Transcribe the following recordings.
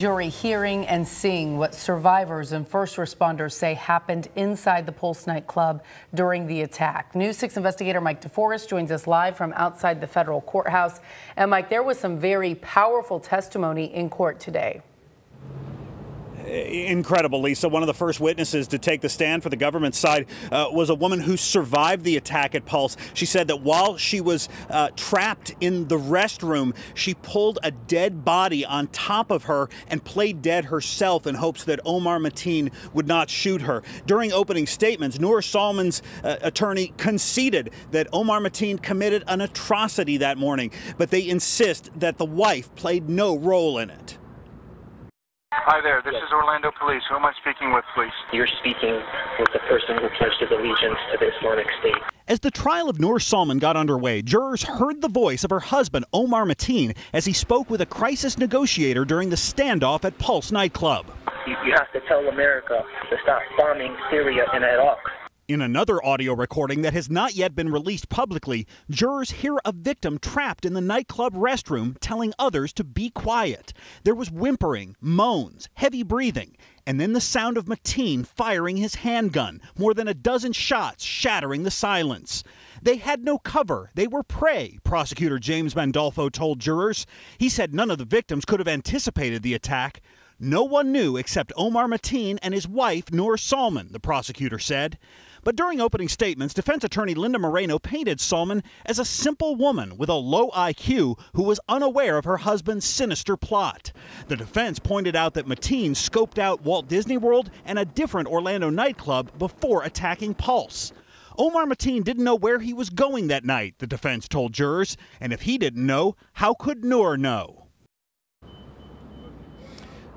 Jury hearing and seeing what survivors and first responders say happened inside the Pulse nightclub during the attack. News 6 investigator Mike DeForest joins us live from outside the federal courthouse. And Mike, there was some very powerful testimony in court today incredible, Lisa. One of the first witnesses to take the stand for the government side uh, was a woman who survived the attack at Pulse. She said that while she was uh, trapped in the restroom, she pulled a dead body on top of her and played dead herself in hopes that Omar Mateen would not shoot her. During opening statements, Noor Salman's uh, attorney conceded that Omar Mateen committed an atrocity that morning, but they insist that the wife played no role in it. Hi there, this yes. is Orlando Police. Who am I speaking with, please? You're speaking with the person who pledged his allegiance to the Islamic State. As the trial of Noor Salman got underway, jurors heard the voice of her husband, Omar Mateen, as he spoke with a crisis negotiator during the standoff at Pulse nightclub. You, you have to tell America to stop bombing Syria and Iraq. In another audio recording that has not yet been released publicly, jurors hear a victim trapped in the nightclub restroom telling others to be quiet. There was whimpering, moans, heavy breathing, and then the sound of Mateen firing his handgun, more than a dozen shots shattering the silence. They had no cover. They were prey, prosecutor James Mandolfo told jurors. He said none of the victims could have anticipated the attack. No one knew except Omar Mateen and his wife, Noor Salman, the prosecutor said. But during opening statements, defense attorney Linda Moreno painted Salman as a simple woman with a low IQ who was unaware of her husband's sinister plot. The defense pointed out that Mateen scoped out Walt Disney World and a different Orlando nightclub before attacking Pulse. Omar Mateen didn't know where he was going that night, the defense told jurors, and if he didn't know, how could Noor know?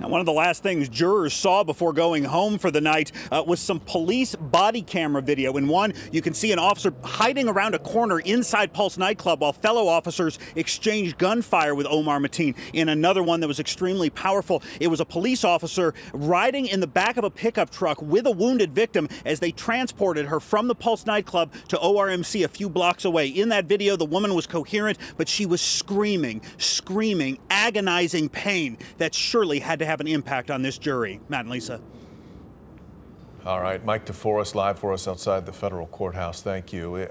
Now, one of the last things jurors saw before going home for the night uh, was some police body camera video. In one, you can see an officer hiding around a corner inside Pulse nightclub while fellow officers exchanged gunfire with Omar Mateen. In another one that was extremely powerful, it was a police officer riding in the back of a pickup truck with a wounded victim as they transported her from the Pulse nightclub to ORMC a few blocks away. In that video, the woman was coherent, but she was screaming, screaming, agonizing pain that surely had to to have an impact on this jury. Matt and Lisa. All right, Mike DeForest live for us outside the federal courthouse. Thank you.